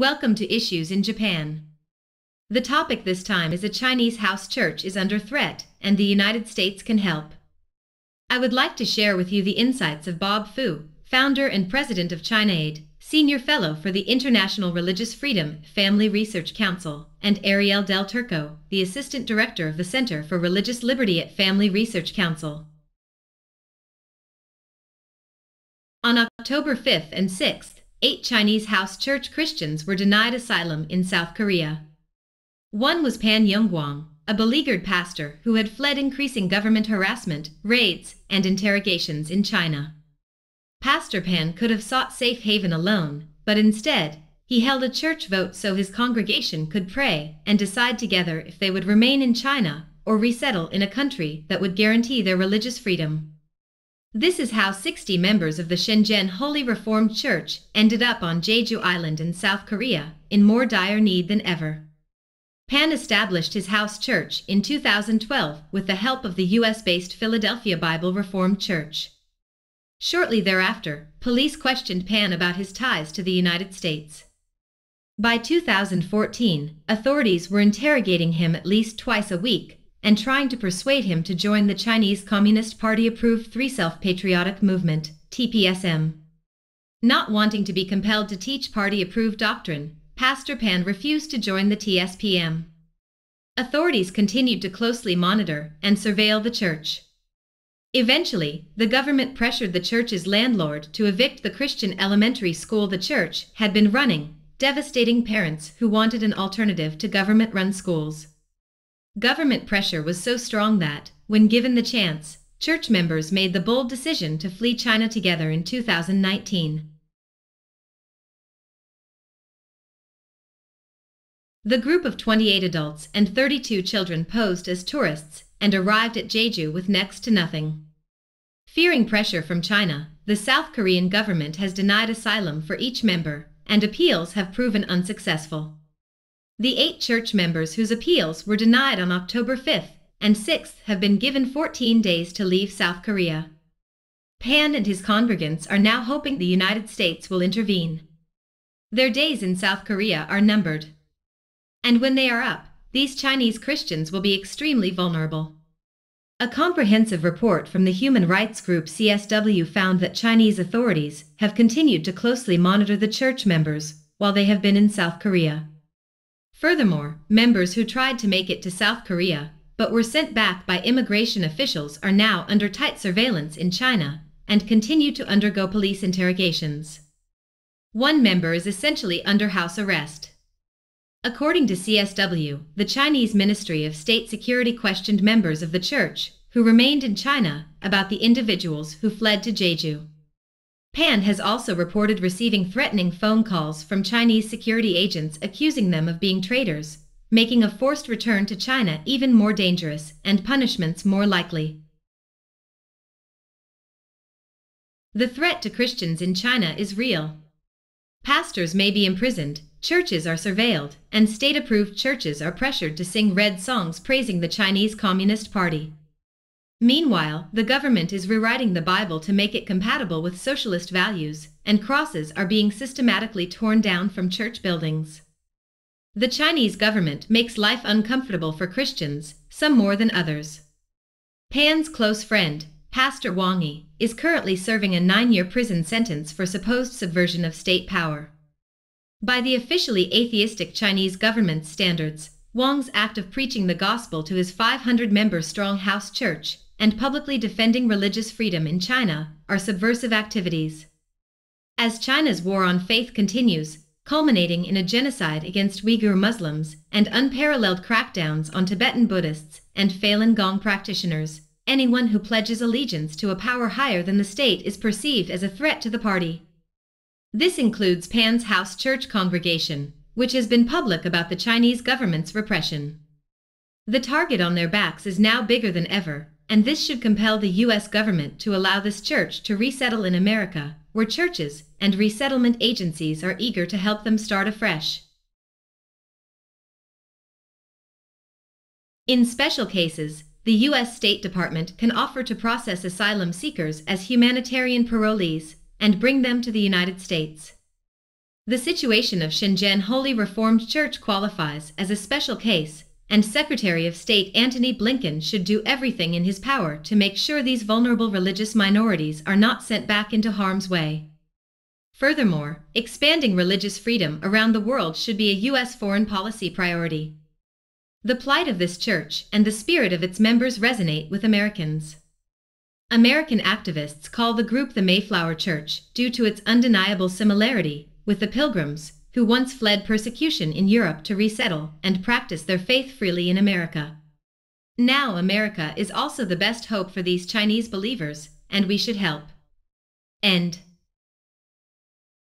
Welcome to Issues in Japan. The topic this time is a Chinese house church is under threat and the United States can help. I would like to share with you the insights of Bob Fu, founder and president of ChinaAid, senior fellow for the International Religious Freedom Family Research Council, and Arielle Del Turco, the assistant director of the Center for Religious Liberty at Family Research Council. On October 5th and 6th, eight Chinese house church Christians were denied asylum in South Korea. One was Pan Yongguang, a beleaguered pastor who had fled increasing government harassment, raids, and interrogations in China. Pastor Pan could have sought safe haven alone, but instead, he held a church vote so his congregation could pray and decide together if they would remain in China or resettle in a country that would guarantee their religious freedom. This is how 60 members of the Shenzhen Holy Reformed Church ended up on Jeju Island in South Korea in more dire need than ever. Pan established his house church in 2012 with the help of the US-based Philadelphia Bible Reformed Church. Shortly thereafter, police questioned Pan about his ties to the United States. By 2014, authorities were interrogating him at least twice a week and trying to persuade him to join the Chinese Communist Party-approved Three Self-Patriotic Movement, TPSM. Not wanting to be compelled to teach party-approved doctrine, Pastor Pan refused to join the TSPM. Authorities continued to closely monitor and surveil the church. Eventually, the government pressured the church's landlord to evict the Christian elementary school the church had been running, devastating parents who wanted an alternative to government-run schools. Government pressure was so strong that, when given the chance, church members made the bold decision to flee China together in 2019. The group of 28 adults and 32 children posed as tourists and arrived at Jeju with next to nothing. Fearing pressure from China, the South Korean government has denied asylum for each member, and appeals have proven unsuccessful. The eight church members whose appeals were denied on October 5th and 6th have been given 14 days to leave South Korea. Pan and his congregants are now hoping the United States will intervene. Their days in South Korea are numbered. And when they are up, these Chinese Christians will be extremely vulnerable. A comprehensive report from the human rights group CSW found that Chinese authorities have continued to closely monitor the church members while they have been in South Korea. Furthermore, members who tried to make it to South Korea but were sent back by immigration officials are now under tight surveillance in China and continue to undergo police interrogations. One member is essentially under house arrest. According to CSW, the Chinese Ministry of State Security questioned members of the church who remained in China about the individuals who fled to Jeju. Pan has also reported receiving threatening phone calls from Chinese security agents accusing them of being traitors, making a forced return to China even more dangerous and punishments more likely. The threat to Christians in China is real. Pastors may be imprisoned, churches are surveilled, and state-approved churches are pressured to sing red songs praising the Chinese Communist Party. Meanwhile, the government is rewriting the Bible to make it compatible with socialist values, and crosses are being systematically torn down from church buildings. The Chinese government makes life uncomfortable for Christians, some more than others. Pan's close friend, Pastor Wang Yi, is currently serving a nine-year prison sentence for supposed subversion of state power. By the officially atheistic Chinese government's standards, Wang's act of preaching the gospel to his 500-member strong house church and publicly defending religious freedom in China are subversive activities. As China's war on faith continues, culminating in a genocide against Uyghur Muslims and unparalleled crackdowns on Tibetan Buddhists and Falun Gong practitioners, anyone who pledges allegiance to a power higher than the state is perceived as a threat to the party. This includes Pan's House Church congregation, which has been public about the Chinese government's repression. The target on their backs is now bigger than ever, and this should compel the U.S. government to allow this church to resettle in America, where churches and resettlement agencies are eager to help them start afresh. In special cases, the U.S. State Department can offer to process asylum seekers as humanitarian parolees and bring them to the United States. The situation of Shenzhen Holy Reformed Church qualifies as a special case, and Secretary of State Antony Blinken should do everything in his power to make sure these vulnerable religious minorities are not sent back into harm's way. Furthermore, expanding religious freedom around the world should be a U.S. foreign policy priority. The plight of this church and the spirit of its members resonate with Americans. American activists call the group the Mayflower Church due to its undeniable similarity with the Pilgrims, who once fled persecution in Europe to resettle and practice their faith freely in America. Now America is also the best hope for these Chinese believers, and we should help. End.